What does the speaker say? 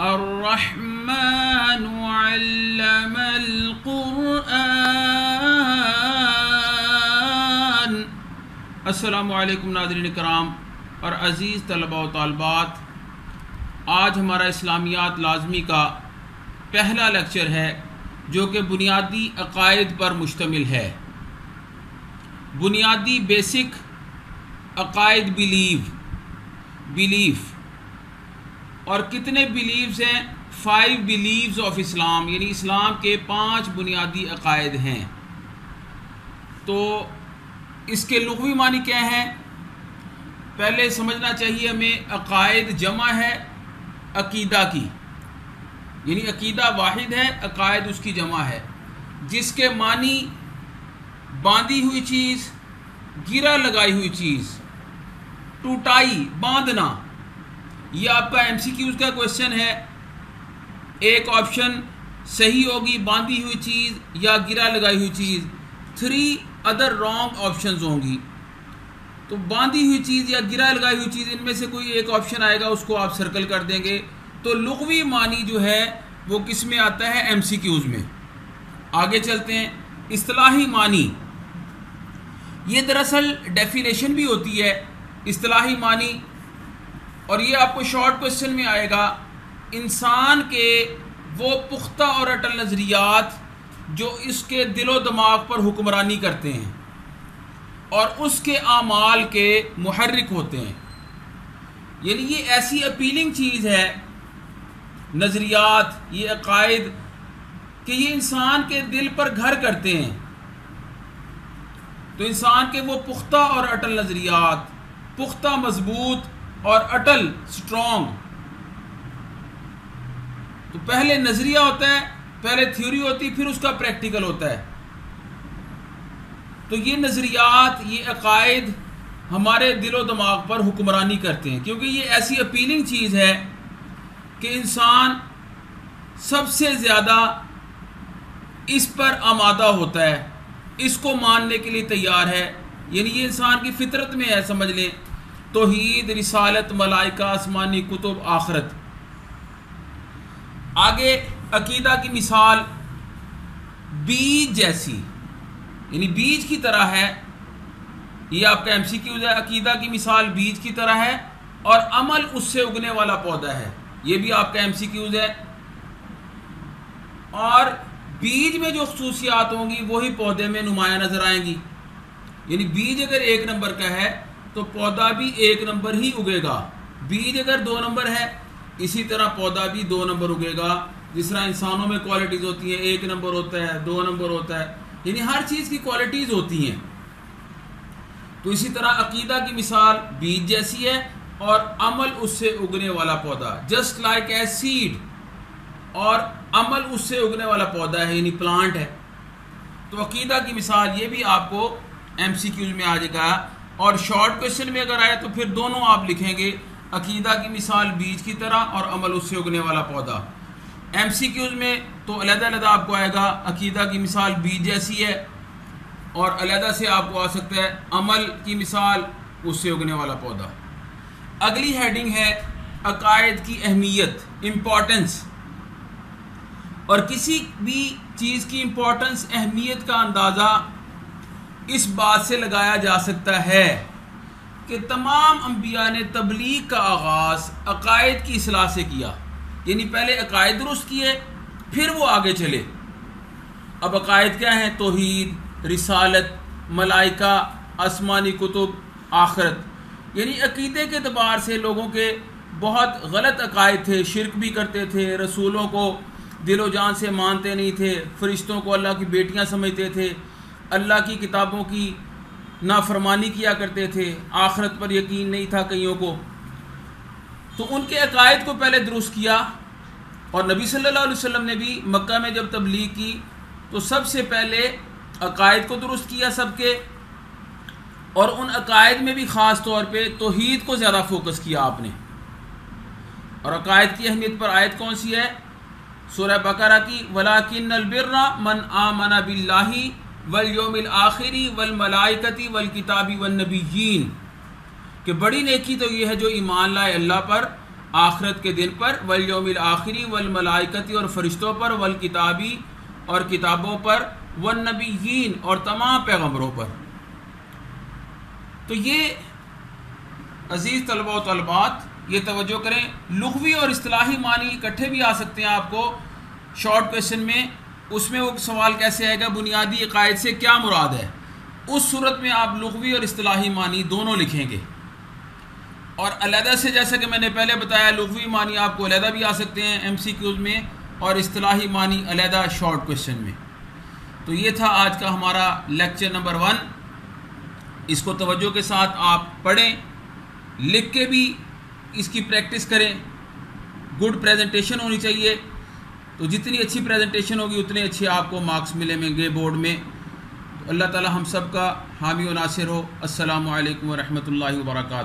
अर्रहमान अल्लमल कुरआन अस्सलामु अलैकुम कराम और अज़ीज़ तलबा तलबात आज हमारा इस्लामियात लाजमी का पहला लेक्चर है जो कि बुनियादी अकायद पर मुश्तमिल है बुनियादी बेसिक अकायद बिलीव बिलीफ और कितने बिलीव्स हैं? फाइव बिलीव्स ऑफ़ इस्लाम यानी इस्लाम के पाँच बुनियादी अकायद हैं। तो इसके लघवी मानी क्या हैं? पहले समझना चाहिए हमें अकायद जमा है अकीदा की। यानी अकीदा वाहिद है, अकायद उसकी जमा है। जिसके मानी बांधी हुई चीज़, गिरा लगाई हुई चीज़, टूटाई, बांधना। ये आपका एमसीक्यूज का क्वेश्चन है। एक ऑप्शन सही होगी, बांधी हुई चीज़ या गिरा लगाई हुई चीज़। थ्री अदर रॉन्ग ऑप्शंस होंगी। तो बांधी हुई चीज़ या गिरा लगाई हुई चीज़, इनमें से कोई एक ऑप्शन आएगा, उसको आप सर्कल कर देंगे। तो लुगवी मानी जो है, वो किसमें आता है? एम में। आगे चलते हैं। असलाही मानी। ये दरअसल डेफिनेशन भी होती है। असलाही मानी और ये आपको शॉर्ट क्वेश्चन में आएगा, इंसान के वो पुख्ता और अटल नज़रियात जो इसके दिलो दिमाग पर हुक्मरानी करते हैं और उसके आमाल के मुहर्रिक होते हैं। यानी ये ऐसी अपीलिंग चीज़ है, नज़रियात, ये अकायद, कि ये इंसान के दिल पर घर करते हैं। तो इंसान के वो पुख्ता और अटल नज़रियात, पुख्ता मज़बूत और अटल स्ट्रॉन्ग तो पहले नज़रिया होता है, पहले थ्योरी होती है फिर उसका प्रैक्टिकल होता है। तो ये नज़रियात, ये अकायद हमारे दिलो दिमाग पर हुक्मरानी करते हैं, क्योंकि ये ऐसी अपीलिंग चीज़ है कि इंसान सबसे ज़्यादा इस पर आमादा होता है, इसको मानने के लिए तैयार है। यानी ये इंसान की फितरत में है, समझ लें। तोहीद, रिसालत, मलाइका, आसमानी कुतुब, आखरत। आगे अकीदा की मिसाल बीज जैसी। यानी बीज की तरह है। ये आपका एम सी क्यूज है, अकीदा की मिसाल बीज की तरह है और अमल उससे उगने वाला पौधा है। ये भी आपका एम सी क्यूज है। और बीज में जो खसूसियात होंगी, वही पौधे में नुमाया नज़र आएँगी। यानी बीज अगर एक नंबर का है तो पौधा भी एक नंबर ही उगेगा। बीज अगर दो नंबर है, इसी तरह पौधा भी दो नंबर उगेगा। जिस तरह इंसानों में क्वालिटीज होती हैं, एक नंबर होता है, दो नंबर होता है, यानी हर चीज़ की क्वालिटीज होती हैं। तो इसी तरह अकीदा की मिसाल बीज जैसी है और अमल उससे उगने वाला पौधा। जस्ट लाइक ए सीड और अमल उससे उगने वाला पौधा है, यानी प्लांट है। तो अकीदा की मिसाल ये भी आपको एम में आ जाएगा। और शॉर्ट क्वेश्चन में अगर आए तो फिर दोनों आप लिखेंगे, अकीदा की मिसाल बीज की तरह और अमल उससे उगने वाला पौधा। एम सी क्यूज़ में तो अलहदा आपको आएगा, अकीदा की मिसाल बीज जैसी है और अलहदा से आपको आ सकता है, अमल की मिसाल उससे उगने वाला पौधा। अगली हेडिंग है, अकायद की अहमियत इम्पोर्टेंस और किसी भी चीज़ की इम्पोर्टेंस अहमियत का अंदाज़ा इस बात से लगाया जा सकता है कि तमाम अम्बिया ने तबलीग का आगाज़ अकायद की असलाह से किया। यानी पहले अकायद दुरुस्त किए, फिर वो आगे चले। अब अकायद क्या हैं? तोहीद, रिसालत, मलाइका, आसमानी कुतुब, आखरत। यानी अकीदे के अतबार से लोगों के बहुत गलत अकायद थे, शिरक भी करते थे, रसूलों को दिलो जान से मानते नहीं थे, फरिश्तों को अल्लाह की बेटियाँ समझते थे। अल्लाह की किताबों की नाफरमानी किया करते थे, आखरत पर यकीन नहीं था कईयों को। तो उनके अकायद को पहले दुरुस्त किया और नबी सल्लल्लाहु अलैहि वसल्लम ने भी मक्का में जब तबलीग की तो सबसे पहले अकायद को दुरुस्त किया सबके और उन अकायद में भी ख़ास तौर पे तोहीद को ज़्यादा फोकस किया आपने। और अकायद की अहमियत पर आयत कौन सी है? सूरह बकरा की वलाकिन अलबिर्रा मन आमना बिल्लाही वल योमिल आखिरी, वल मलाइकती, वल किताबी वन नबीयीन। कि बड़ी नेकी तो ये है जो ईमान लाए अल्लाह पर, आखरत के दिन पर, वल योमिल आखिरी, वल मलाइकती और फरिश्तों पर, वल किताबी और किताबों पर वन नबीन और तमाम पैगम्बरों पर। तो ये अज़ीज़ तलबा तलबात, ये तवज्जो करें। लघवी और असलाही मानी इकट्ठे भी आ सकते हैं आपको, शॉर्ट क्वेश्चन में। उसमें वो सवाल कैसे आएगा? बुनियादी अकायद से क्या मुराद है? उस सूरत में आप लघवी और असलाही मानी दोनों लिखेंगे। और अलहदा से जैसा कि मैंने पहले बताया लघवी मानी आपको अलहदा भी आ सकते हैं एम सी क्यूज़ में और असलाही मानी अलहदा शॉर्ट क्वेश्चन में। तो ये था आज का हमारा लेक्चर नंबर वन इसको तवज्जो के साथ आप पढ़ें, लिख के भी इसकी प्रैक्टिस करें। गुड प्रेजेंटेशन होनी चाहिए। तो जितनी अच्छी प्रेजेंटेशन होगी, उतने अच्छे आपको मार्क्स मिलेंगे बोर्ड में। तो अल्लाह ताला हम सब का हामी नासिर हो। असलकम वरहमल वर्का